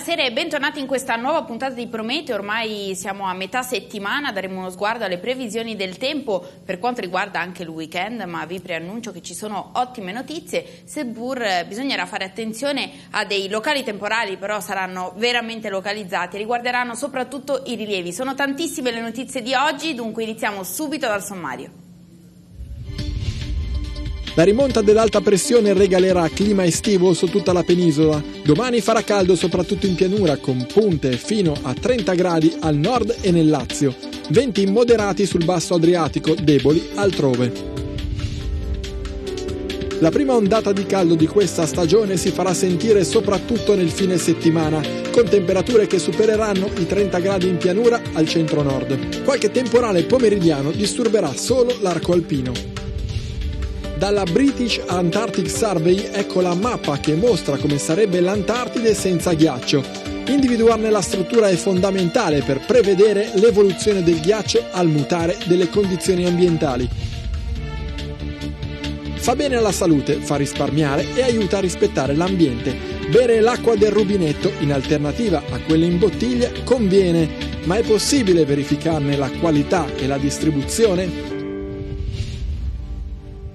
Buonasera e bentornati in questa nuova puntata di Prometeo. Ormai siamo a metà settimana, daremo uno sguardo alle previsioni del tempo per quanto riguarda anche il weekend, ma vi preannuncio che ci sono ottime notizie, seppur eh, bisognerà fare attenzione a dei locali temporali, però saranno veramente localizzati, riguarderanno soprattutto i rilievi. Sono tantissime le notizie di oggi, dunque iniziamo subito dal sommario. La rimonta dell'alta pressione regalerà clima estivo su tutta la penisola. Domani farà caldo soprattutto in pianura con punte fino a 30 gradi al nord e nel Lazio. Venti moderati sul basso Adriatico, deboli altrove. La prima ondata di caldo di questa stagione si farà sentire soprattutto nel fine settimana, con temperature che supereranno i 30 gradi in pianura al centro-nord. Qualche temporale pomeridiano disturberà solo l'arco alpino. Dalla British Antarctic Survey ecco la mappa che mostra come sarebbe l'Antartide senza ghiaccio. Individuarne la struttura è fondamentale per prevedere l'evoluzione del ghiaccio al mutare delle condizioni ambientali. Fa bene alla salute, fa risparmiare e aiuta a rispettare l'ambiente. Bere l'acqua del rubinetto in alternativa a quella in bottiglia conviene, ma è possibile verificarne la qualità e la distribuzione?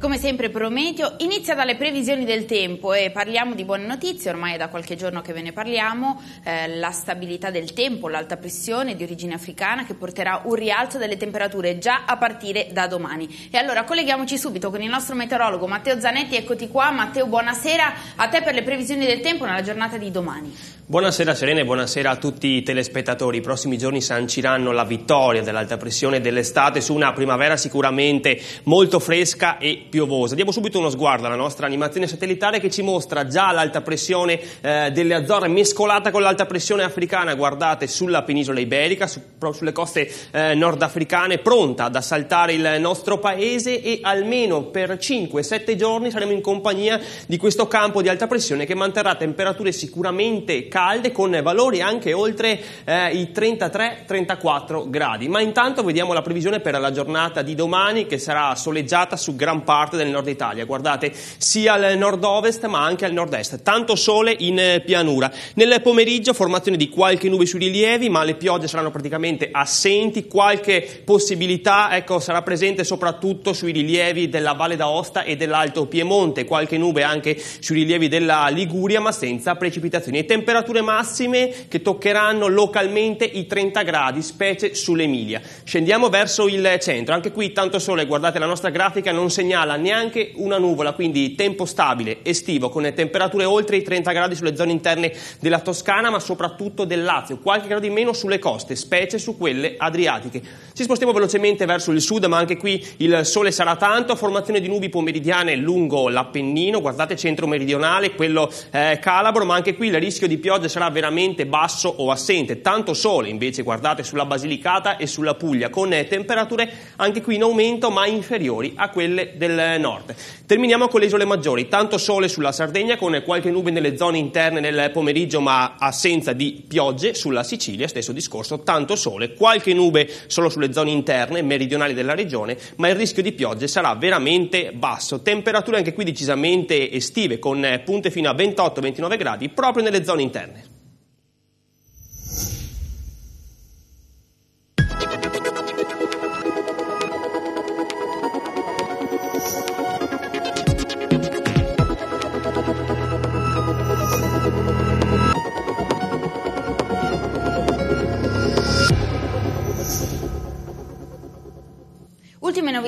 Come sempre Prometeo inizia dalle previsioni del tempo e parliamo di buone notizie, ormai è da qualche giorno che ve ne parliamo, eh, la stabilità del tempo, l'alta pressione di origine africana che porterà un rialzo delle temperature già a partire da domani. E allora colleghiamoci subito con il nostro meteorologo Matteo Zanetti, eccoti qua. Matteo, buonasera a te per le previsioni del tempo nella giornata di domani. Buonasera Serena e buonasera a tutti i telespettatori. I prossimi giorni sanciranno la vittoria dell'alta pressione dell'estate su una primavera sicuramente molto fresca e piovosa. Diamo subito uno sguardo alla nostra animazione satellitare che ci mostra già l'alta pressione eh, delle Azzorre mescolata con l'alta pressione africana, guardate, sulla penisola iberica, su, sulle coste eh, nordafricane, pronta ad assaltare il nostro paese e almeno per 5-7 giorni saremo in compagnia di questo campo di alta pressione che manterrà temperature sicuramente calde con valori anche oltre eh, i 33-34 gradi. Ma intanto vediamo la previsione per la giornata di domani che sarà soleggiata su gran parte del nord Italia. Guardate, sia al nord-ovest ma anche al nord-est. Tanto sole in eh, pianura. Nel pomeriggio formazione di qualche nube sui rilievi, ma le piogge saranno praticamente assenti. Qualche possibilità ecco, sarà presente soprattutto sui rilievi della Valle d'Aosta e dell'Alto Piemonte. Qualche nube anche sui rilievi della Liguria, ma senza precipitazioni. E temperature massime che toccheranno localmente i 30 gradi, specie sull'Emilia. Scendiamo verso il centro, anche qui tanto sole, guardate la nostra grafica non segnala neanche una nuvola, quindi tempo stabile, estivo, con temperature oltre i 30 gradi sulle zone interne della Toscana, ma soprattutto del Lazio, qualche grado in meno sulle coste, specie su quelle adriatiche. Ci spostiamo velocemente verso il sud, ma anche qui il sole sarà tanto, formazione di nubi pomeridiane lungo l'Appennino, guardate centro meridionale, quello eh, calabro, ma anche qui il rischio di pioggia sarà veramente basso o assente, tanto sole invece guardate sulla Basilicata e sulla Puglia con temperature anche qui in aumento ma inferiori a quelle del nord. Terminiamo con le isole maggiori, tanto sole sulla Sardegna con qualche nube nelle zone interne nel pomeriggio ma assenza di piogge sulla Sicilia, stesso discorso, tanto sole, qualche nube solo sulle zone interne meridionali della regione ma il rischio di piogge sarà veramente basso, temperature anche qui decisamente estive con punte fino a 28-29 gradi proprio nelle zone interne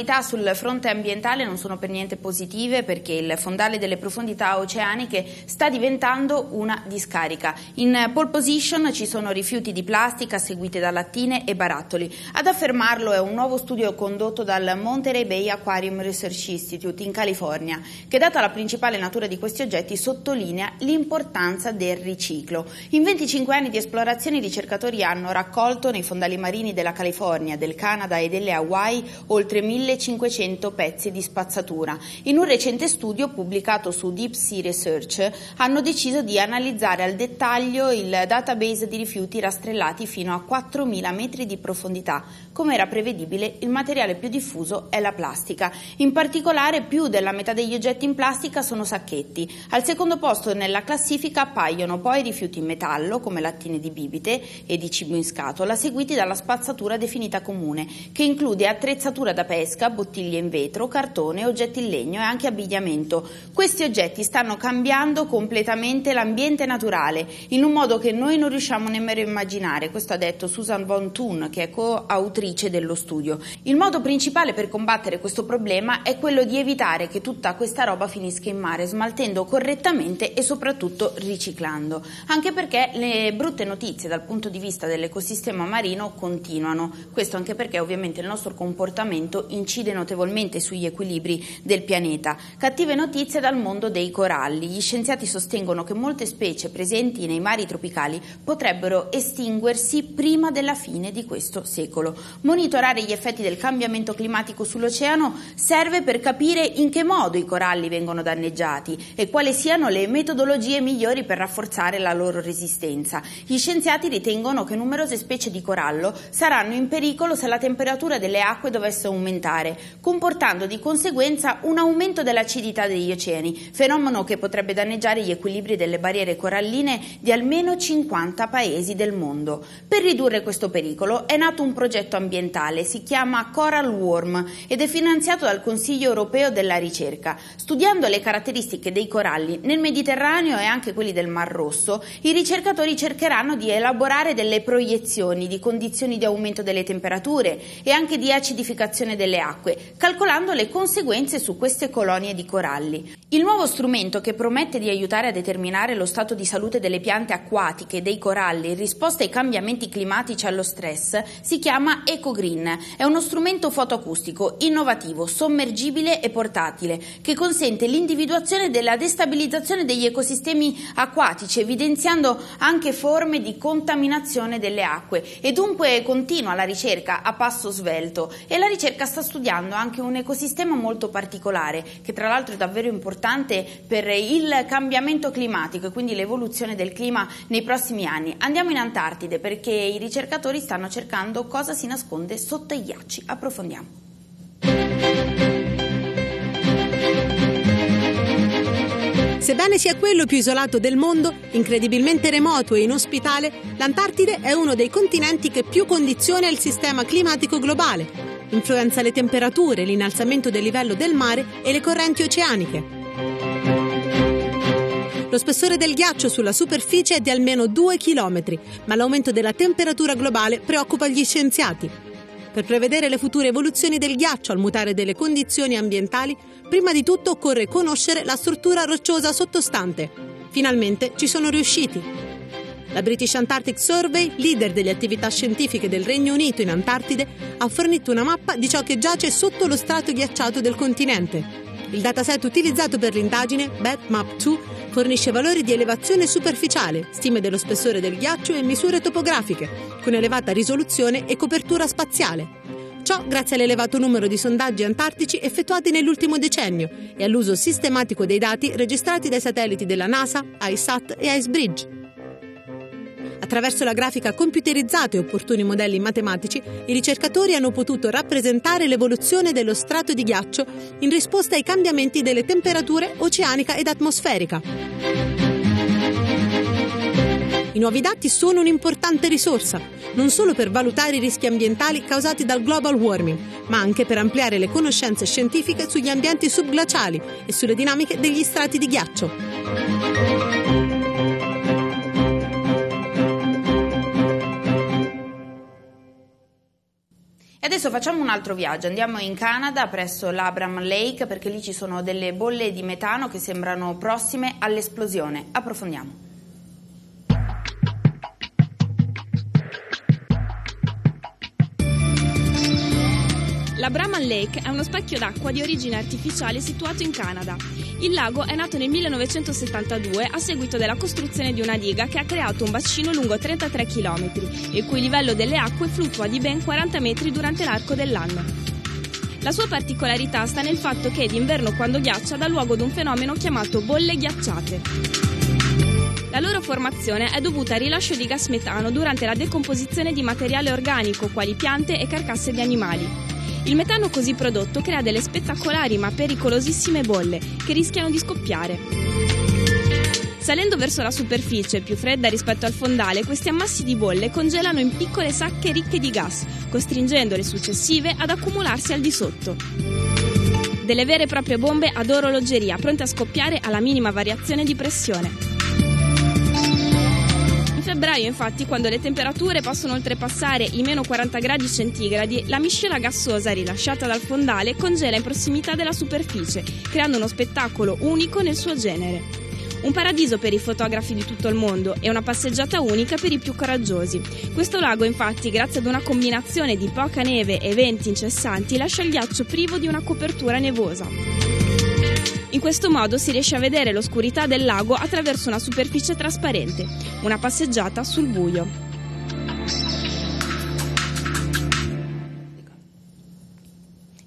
novità sul fronte ambientale non sono per niente positive perché il fondale delle profondità oceaniche sta diventando una discarica. In pole position ci sono rifiuti di plastica seguiti da lattine e barattoli. Ad affermarlo è un nuovo studio condotto dal Monterey Bay Aquarium Research Institute in California che data la principale natura di questi oggetti sottolinea l'importanza del riciclo. In 25 anni di esplorazione i ricercatori hanno raccolto nei fondali marini della California, del Canada e delle Hawaii oltre 1000 1500 pezzi di spazzatura. In un recente studio pubblicato su Deep Sea Research hanno deciso di analizzare al dettaglio il database di rifiuti rastrellati fino a 4000 metri di profondità. Come era prevedibile, il materiale più diffuso è la plastica. In particolare, più della metà degli oggetti in plastica sono sacchetti. Al secondo posto nella classifica appaiono poi rifiuti in metallo, come lattine di bibite e di cibo in scatola, seguiti dalla spazzatura definita comune, che include attrezzatura da pesca, bottiglie in vetro, cartone, oggetti in legno e anche abbigliamento. Questi oggetti stanno cambiando completamente l'ambiente naturale, in un modo che noi non riusciamo nemmeno a immaginare. Questo ha detto Susan Von Thun, che è coautrice dello studio. Il modo principale per combattere questo problema è quello di evitare che tutta questa roba finisca in mare, smaltendo correttamente e soprattutto riciclando. Anche perché le brutte notizie dal punto di vista dell'ecosistema marino continuano. Questo anche perché ovviamente il nostro comportamento incide notevolmente sugli equilibri del pianeta. Cattive notizie dal mondo dei coralli. Gli scienziati sostengono che molte specie presenti nei mari tropicali potrebbero estinguersi prima della fine di questo secolo. Monitorare gli effetti del cambiamento climatico sull'oceano serve per capire in che modo i coralli vengono danneggiati e quali siano le metodologie migliori per rafforzare la loro resistenza. Gli scienziati ritengono che numerose specie di corallo saranno in pericolo se la temperatura delle acque dovesse aumentare, comportando di conseguenza un aumento dell'acidità degli oceani, fenomeno che potrebbe danneggiare gli equilibri delle barriere coralline di almeno 50 paesi del mondo. Per ridurre questo pericolo è nato un progetto ambientale, si chiama Coral Worm ed è finanziato dal Consiglio europeo della ricerca. Studiando le caratteristiche dei coralli nel Mediterraneo e anche quelli del Mar Rosso, i ricercatori cercheranno di elaborare delle proiezioni di condizioni di aumento delle temperature e anche di acidificazione delle acque, calcolando le conseguenze su queste colonie di coralli. Il nuovo strumento che promette di aiutare a determinare lo stato di salute delle piante acquatiche e dei coralli in risposta ai cambiamenti climatici e allo stress si chiama EcoGreen. È uno strumento fotoacustico innovativo, sommergibile e portatile che consente l'individuazione della destabilizzazione degli ecosistemi acquatici, evidenziando anche forme di contaminazione delle acque e dunque continua la ricerca a passo svelto e la ricerca sta studiando anche un ecosistema molto particolare che tra l'altro è davvero importante per il cambiamento climatico e quindi l'evoluzione del clima nei prossimi anni. Andiamo in Antartide perché i ricercatori stanno cercando cosa si nasconde sotto i ghiacci. Approfondiamo. Sebbene sia quello più isolato del mondo, incredibilmente remoto e inospitale, l'Antartide è uno dei continenti che più condiziona il sistema climatico globale. Influenza le temperature, l'innalzamento del livello del mare e le correnti oceaniche. Lo spessore del ghiaccio sulla superficie è di almeno 2 km, ma l'aumento della temperatura globale preoccupa gli scienziati. Per prevedere le future evoluzioni del ghiaccio al mutare delle condizioni ambientali, prima di tutto occorre conoscere la struttura rocciosa sottostante. Finalmente ci sono riusciti. La British Antarctic Survey, leader delle attività scientifiche del Regno Unito in Antartide, ha fornito una mappa di ciò che giace sotto lo strato ghiacciato del continente. Il dataset utilizzato per l'indagine, BatMap2, fornisce valori di elevazione superficiale, stime dello spessore del ghiaccio e misure topografiche, con elevata risoluzione e copertura spaziale. Ciò grazie all'elevato numero di sondaggi antartici effettuati nell'ultimo decennio e all'uso sistematico dei dati registrati dai satelliti della NASA, ISAT e IceBridge. Attraverso la grafica computerizzata e opportuni modelli matematici, i ricercatori hanno potuto rappresentare l'evoluzione dello strato di ghiaccio in risposta ai cambiamenti delle temperature oceanica ed atmosferica. I nuovi dati sono un'importante risorsa, non solo per valutare i rischi ambientali causati dal global warming, ma anche per ampliare le conoscenze scientifiche sugli ambienti subglaciali e sulle dinamiche degli strati di ghiaccio. Adesso facciamo un altro viaggio, andiamo in Canada presso l'Abram Lake perché lì ci sono delle bolle di metano che sembrano prossime all'esplosione. Approfondiamo. La Brahman Lake è uno specchio d'acqua di origine artificiale situato in Canada. Il lago è nato nel 1972 a seguito della costruzione di una diga che ha creato un bacino lungo 33 km, il cui livello delle acque fluttua di ben 40 metri durante l'arco dell'anno. La sua particolarità sta nel fatto che d'inverno quando ghiaccia dà luogo ad un fenomeno chiamato bolle ghiacciate. La loro formazione è dovuta al rilascio di gas metano durante la decomposizione di materiale organico, quali piante e carcasse di animali. Il metano così prodotto crea delle spettacolari ma pericolosissime bolle che rischiano di scoppiare. Salendo verso la superficie, più fredda rispetto al fondale, questi ammassi di bolle congelano in piccole sacche ricche di gas, costringendo le successive ad accumularsi al di sotto. Delle vere e proprie bombe ad orologeria, pronte a scoppiare alla minima variazione di pressione. Febbraio, infatti, quando le temperature possono oltrepassare i meno 40 gradi centigradi, la miscela gassosa rilasciata dal fondale congela in prossimità della superficie, creando uno spettacolo unico nel suo genere. Un paradiso per i fotografi di tutto il mondo e una passeggiata unica per i più coraggiosi. Questo lago, infatti, grazie ad una combinazione di poca neve e venti incessanti, lascia il ghiaccio privo di una copertura nevosa. In questo modo si riesce a vedere l'oscurità del lago attraverso una superficie trasparente, una passeggiata sul buio.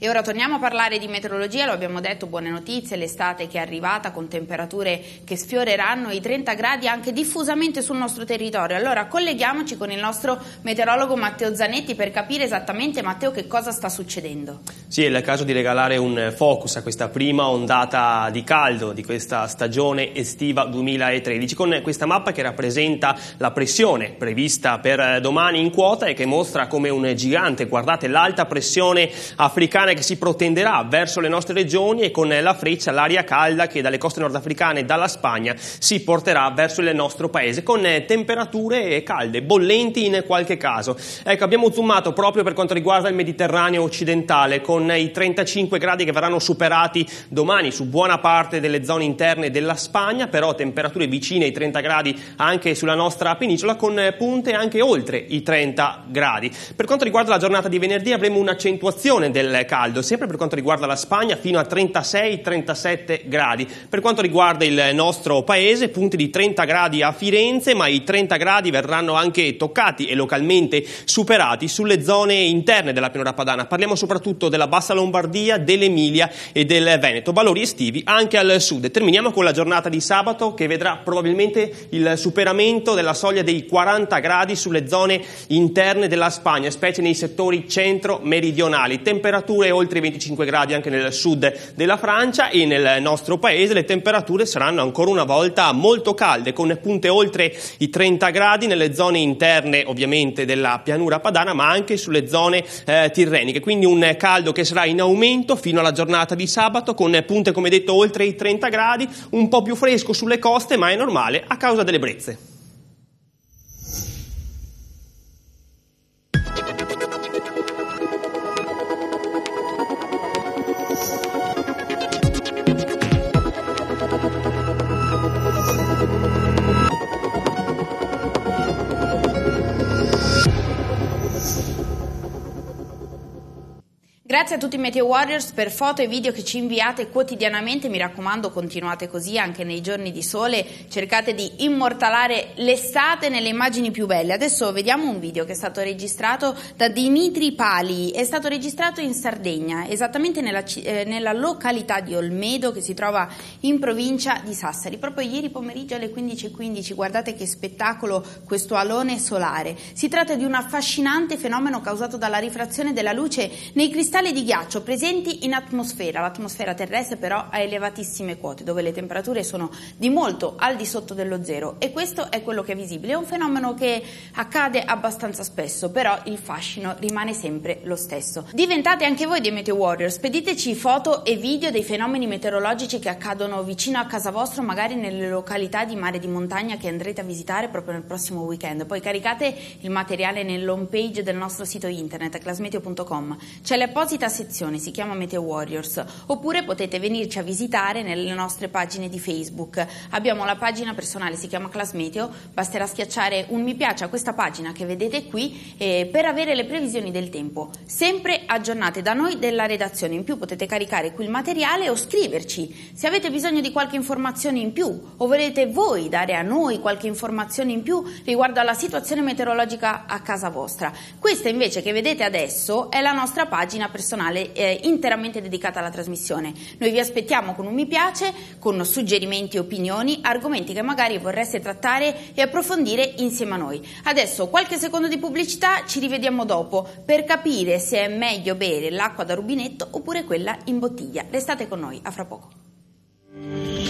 E ora torniamo a parlare di meteorologia, lo abbiamo detto, buone notizie, l'estate che è arrivata con temperature che sfioreranno i 30 gradi anche diffusamente sul nostro territorio. Allora colleghiamoci con il nostro meteorologo Matteo Zanetti per capire esattamente, Matteo, che cosa sta succedendo. Sì, è il caso di regalare un focus a questa prima ondata di caldo di questa stagione estiva 2013 con questa mappa che rappresenta la pressione prevista per domani in quota e che mostra come un gigante, guardate l'alta pressione africana che si protenderà verso le nostre regioni e con la freccia l'aria calda che dalle coste nordafricane e dalla Spagna si porterà verso il nostro paese con temperature calde, bollenti in qualche caso. Ecco, abbiamo zoomato proprio per quanto riguarda il Mediterraneo occidentale con i 35 gradi che verranno superati domani su buona parte delle zone interne della Spagna, però temperature vicine ai 30 gradi anche sulla nostra penisola con punte anche oltre i 30 gradi. Per quanto riguarda la giornata di venerdì avremo un'accentuazione del caldo caldo, sempre per quanto riguarda la Spagna, fino a 36-37 gradi. Per quanto riguarda il nostro paese, punti di 30 gradi a Firenze, ma i 30 gradi verranno anche toccati e localmente superati sulle zone interne della pianura padana. Parliamo soprattutto della bassa Lombardia, dell'Emilia e del Veneto, valori estivi anche al sud. Terminiamo con la giornata di sabato che vedrà probabilmente il superamento della soglia dei 40 gradi sulle zone interne della Spagna, specie nei settori centro-meridionali. Temperature oltre i 25 gradi anche nel sud della Francia e nel nostro paese le temperature saranno ancora una volta molto calde, con punte oltre i 30 gradi nelle zone interne ovviamente della pianura padana, ma anche sulle zone eh, tirreniche. Quindi un caldo che sarà in aumento fino alla giornata di sabato, con punte come detto oltre i 30 gradi, un po' più fresco sulle coste, ma è normale a causa delle brezze. Grazie a tutti i Meteo Warriors per foto e video che ci inviate quotidianamente, mi raccomando continuate così anche nei giorni di sole, cercate di immortalare l'estate nelle immagini più belle. Adesso vediamo un video che è stato registrato da Dimitri Pali, è stato registrato in Sardegna, esattamente nella, eh, nella località di Olmedo che si trova in provincia di Sassari. Proprio ieri pomeriggio alle 15.15, guardate che spettacolo questo alone solare. Si tratta di un affascinante fenomeno causato dalla rifrazione della luce nei cristalli cristalli di ghiaccio presenti in atmosfera, l'atmosfera terrestre però a elevatissime quote, dove le temperature sono di molto al di sotto dello zero e questo è quello che è visibile. È un fenomeno che accade abbastanza spesso, però il fascino rimane sempre lo stesso. Diventate anche voi dei Meteo Warriors, spediteci foto e video dei fenomeni meteorologici che accadono vicino a casa vostra, magari nelle località di mare di montagna che andrete a visitare proprio nel prossimo weekend. Poi caricate il materiale nell'home page del nostro sito internet clasmeteo.com. C'è l'apposita apposita sezione, si chiama Meteo Warriors, oppure potete venirci a visitare nelle nostre pagine di Facebook. Abbiamo la pagina personale, si chiama Class Meteo, basterà schiacciare un mi piace a questa pagina che vedete qui eh, per avere le previsioni del tempo, sempre aggiornate da noi della redazione. In più potete caricare qui il materiale o scriverci. Se avete bisogno di qualche informazione in più o volete voi dare a noi qualche informazione in più riguardo alla situazione meteorologica a casa vostra. Questa invece che vedete adesso è la nostra pagina personale eh, interamente dedicata alla trasmissione. Noi vi aspettiamo con un mi piace, con suggerimenti opinioni, argomenti che magari vorreste trattare e approfondire insieme a noi. Adesso qualche secondo di pubblicità, ci rivediamo dopo per capire se è meglio bere l'acqua da rubinetto oppure quella in bottiglia. Restate con noi, a fra poco.